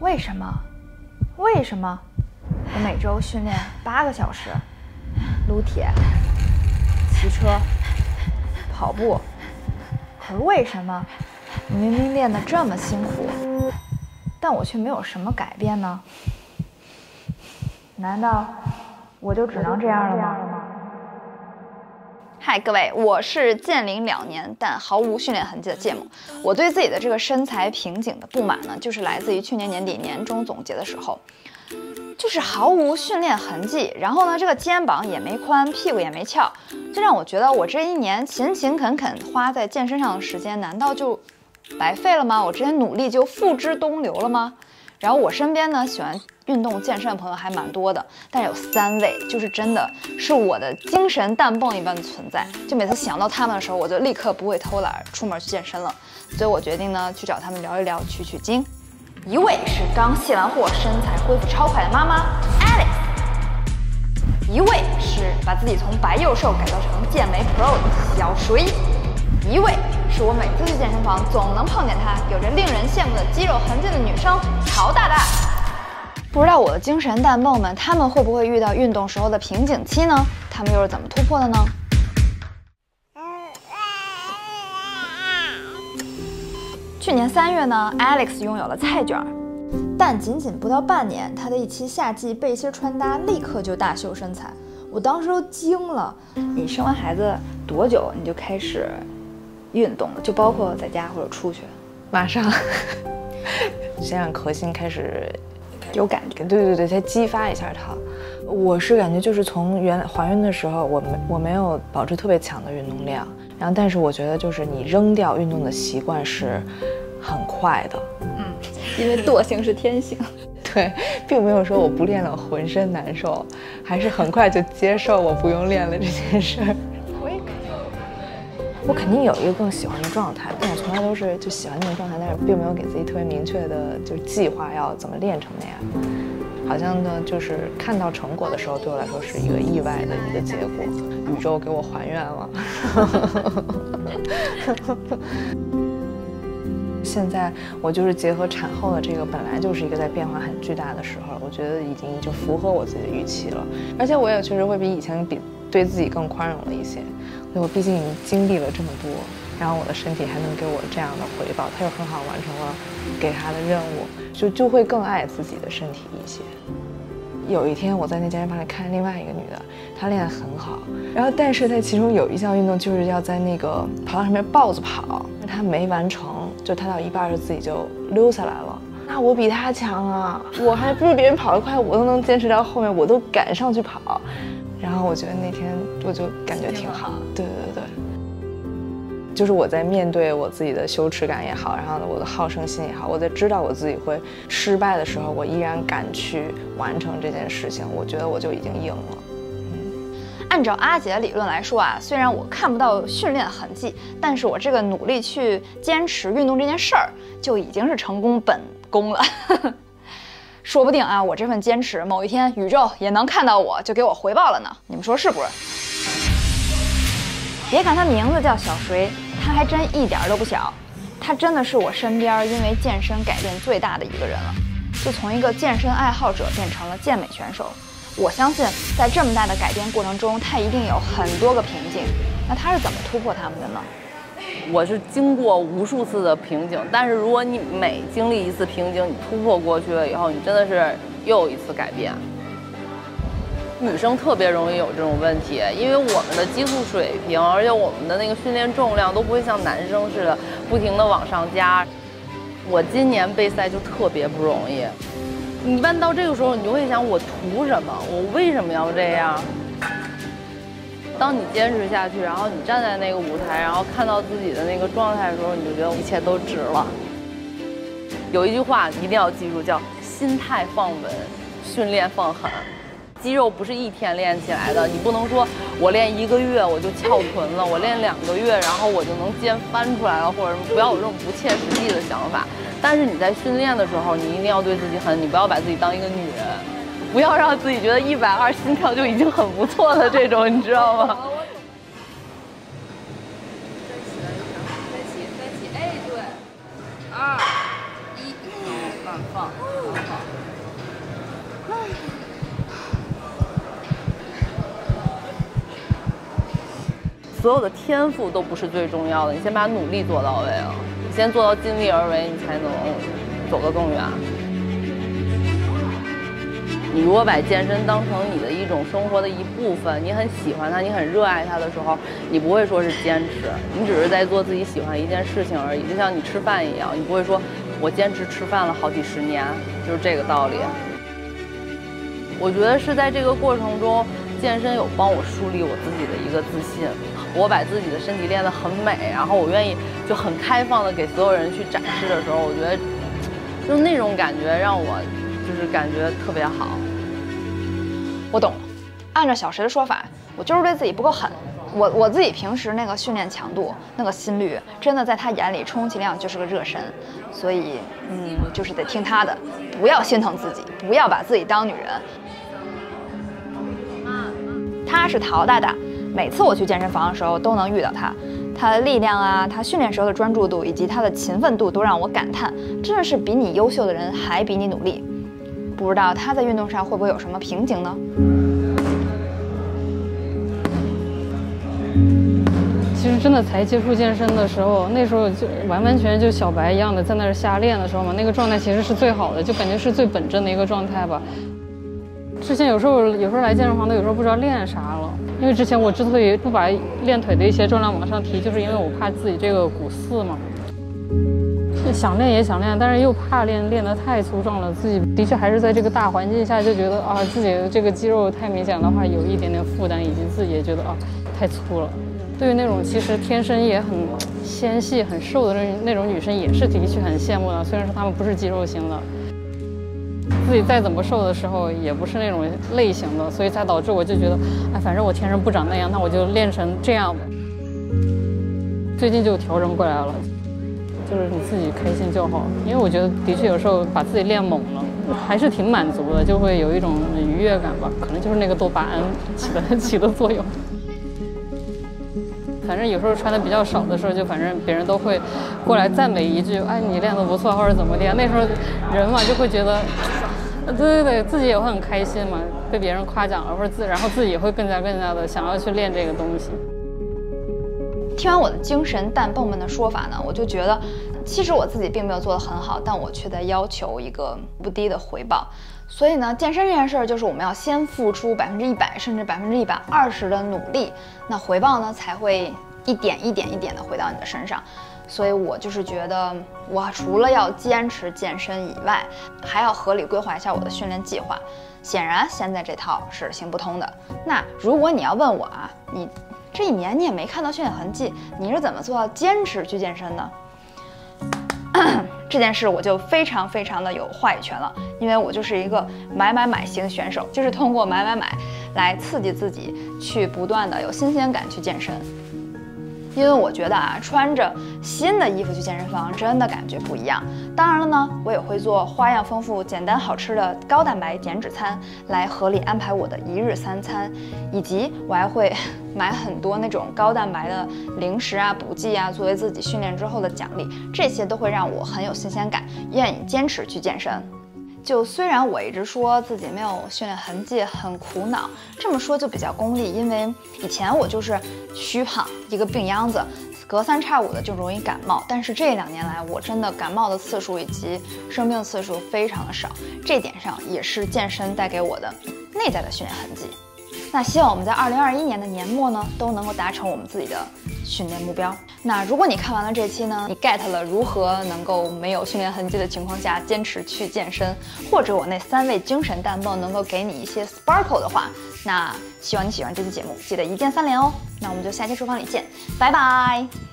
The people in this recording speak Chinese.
为什么？为什么？我每周训练八个小时，撸铁、骑车、跑步，可是为什么明明练得这么辛苦，但我却没有什么改变呢？难道我就只能这样了吗？嗨，各位，我是健龄两年但毫无训练痕迹的芥末。我对自己的这个身材瓶颈的不满呢，就是来自于去年年底年终总结的时候，就是毫无训练痕迹，然后呢，这个肩膀也没宽，屁股也没翘，这让我觉得我这一年勤勤恳恳花在健身上的时间，难道就白费了吗？我之前努力就付之东流了吗？然后我身边呢，喜欢运动健身的朋友还蛮多的，但有三位就是真的是我的精神弹泵一般的存在，就每次想到他们的时候，我就立刻不会偷懒出门去健身了。所以我决定呢去找他们聊一聊，取取经。一位是刚卸完货，身材恢复超快的妈妈 Alex，一位是把自己从白幼瘦改造成健美 Pro 的小水，一位。是我每次去健身房总能碰见她，有着令人羡慕的肌肉痕迹的女生曹大大。不知道我的精神弹泵们，他们会不会遇到运动时候的瓶颈期呢？他们又是怎么突破的呢？去年三月呢，Alex 拥有了菜卷儿，但仅仅不到半年，她的一期夏季背心穿搭立刻就大秀身材，我当时都惊了。你生完孩子多久你就开始？运动了就包括在家或者出去，马上 先让核心开始有感觉，对对对，再激发一下它。我是感觉就是从原来怀孕的时候，我没我没有保持特别强的运动量，然后但是我觉得就是你扔掉运动的习惯是很快的，嗯，因为惰性是天性，对，并没有说我不练了浑身难受，还是很快就接受我不用练了这件事儿。我肯定有一个更喜欢的状态，但我从来都是就喜欢那种状态，但是并没有给自己特别明确的就计划要怎么练成那样。好像呢，就是看到成果的时候，对我来说是一个意外的一个结果，宇宙给我还愿了。现在我就是结合产后的这个，本来就是一个在变化很巨大的时候，我觉得已经就符合我自己的预期了，而且我也确实会比以前比对自己更宽容了一些。我毕竟经历了这么多，然后我的身体还能给我这样的回报，他又很好完成了给他的任务，就就会更爱自己的身体一些。有一天我在那健身房里看另外一个女的，她练得很好，然后但是在其中有一项运动就是要在那个跑道上面抱着跑，她没完成，就她到一半就自己就溜下来了。那我比她强啊，我还不如别人跑得快，我都能坚持到后面，我都敢上去跑。然后我觉得那天我就感觉挺好，对对对，就是我在面对我自己的羞耻感也好，然后我的好胜心也好，我在知道我自己会失败的时候，我依然敢去完成这件事情，我觉得我就已经赢了。嗯，按照阿杰理论来说啊，虽然我看不到训练痕迹，但是我这个努力去坚持运动这件事儿，就已经是成功本功了。说不定啊，我这份坚持，某一天宇宙也能看到我，就给我回报了呢。你们说是不是？别看他名字叫小谁，他还真一点都不小。他真的是我身边因为健身改变最大的一个人了。就从一个健身爱好者变成了健美选手，我相信在这么大的改变过程中，他一定有很多个瓶颈。那他是怎么突破他们的呢？我是经过无数次的瓶颈，但是如果你每经历一次瓶颈，你突破过去了以后，你真的是又一次改变。女生特别容易有这种问题，因为我们的激素水平，而且我们的那个训练重量都不会像男生似的不停的往上加。我今年备赛就特别不容易，你一般到这个时候，你就会想我图什么？我为什么要这样？当你坚持下去，然后你站在那个舞台，然后看到自己的那个状态的时候，你就觉得一切都值了。有一句话一定要记住，叫心态放稳，训练放狠。肌肉不是一天练起来的，你不能说我练一个月我就翘臀了，我练两个月然后我就能肩翻出来了，或者不要有这种不切实际的想法。但是你在训练的时候，你一定要对自己狠，你不要把自己当一个女人。不要让自己觉得一百二心跳就已经很不错了这种你知道吗？对二一慢放所有的天赋都不是最重要的你先把努力做到位啊你先做到尽力而为你才能走得更远。如果把健身当成你的一种生活的一部分，你很喜欢它，你很热爱它的时候，你不会说是坚持，你只是在做自己喜欢一件事情而已。就像你吃饭一样，你不会说我坚持吃饭了好几十年，就是这个道理。我觉得是在这个过程中，健身有帮我树立我自己的一个自信。我把自己的身体练得很美，然后我愿意就很开放的给所有人去展示的时候，我觉得就那种感觉让我。就是感觉特别好，我懂了。按照小石的说法，我就是对自己不够狠。我我自己平时那个训练强度、那个心率，真的在他眼里充其量就是个热身。所以，嗯，就是得听他的，不要心疼自己，不要把自己当女人。他是陶大大，每次我去健身房的时候都能遇到他。他的力量啊，他训练时候的专注度以及他的勤奋度，都让我感叹，真的是比你优秀的人还比你努力。不知道他在运动上会不会有什么瓶颈呢？其实真的才接触健身的时候，那时候就完完全就小白一样的在那儿瞎练的时候嘛，那个状态其实是最好的，就感觉是最本真的一个状态吧。之前有时候有时候来健身房都有时候不知道练啥了，因为之前我之所以不把练腿的一些重量往上提，就是因为我怕自己这个骨刺嘛。想练也想练，但是又怕练练得太粗壮了。自己的确还是在这个大环境下就觉得啊，自己的这个肌肉太明显的话，有一点点负担，以及自己也觉得啊，太粗了。对于那种其实天生也很纤细、很瘦的那那种女生，也是的确很羡慕的。虽然说她们不是肌肉型的，自己再怎么瘦的时候，也不是那种类型的，所以才导致我就觉得，哎，反正我天生不长那样，那我就练成这样吧。最近就调整过来了。就是你自己开心就好，因为我觉得的确有时候把自己练猛了，还是挺满足的，就会有一种愉悦感吧。可能就是那个多巴胺起的起的作用。反正有时候穿的比较少的时候，就反正别人都会过来赞美一句：“哎，你练的不错，或者怎么的。”那时候人嘛就会觉得，对对对，自己也会很开心嘛，被别人夸奖了，或者自然后自己也会更加更加的想要去练这个东西。听完我的精神蛋蹦们的说法呢，我就觉得，其实我自己并没有做得很好，但我却在要求一个不低的回报。所以呢，健身这件事儿就是我们要先付出百分之一百，甚至百分之一百二十的努力，那回报呢才会一点一点一点的回到你的身上。所以我就是觉得，我除了要坚持健身以外，还要合理规划一下我的训练计划。显然现在这套是行不通的。那如果你要问我啊，你。这一年你也没看到训练痕迹，你是怎么做到坚持去健身的？这件事我就非常非常的有话语权了，因为我就是一个买买买型选手，就是通过买买买来刺激自己，去不断的有新鲜感去健身。因为我觉得啊，穿着新的衣服去健身房真的感觉不一样。当然了呢，我也会做花样丰富、简单好吃的高蛋白减脂餐，来合理安排我的一日三餐，以及我还会买很多那种高蛋白的零食啊、补剂啊，作为自己训练之后的奖励。这些都会让我很有新鲜感，愿意坚持去健身。就虽然我一直说自己没有训练痕迹，很苦恼，这么说就比较功利，因为以前我就是虚胖一个病秧子，隔三差五的就容易感冒。但是这两年来，我真的感冒的次数以及生病次数非常的少，这点上也是健身带给我的内在的训练痕迹。那希望我们在二零二一年的年末呢，都能够达成我们自己的训练目标。那如果你看完了这期呢，你 get 了如何能够没有训练痕迹的情况下坚持去健身，或者我那三位精神弹泵能够给你一些 sparkle 的话，那希望你喜欢这期节目，记得一键三连哦。那我们就下期厨房里见，拜拜。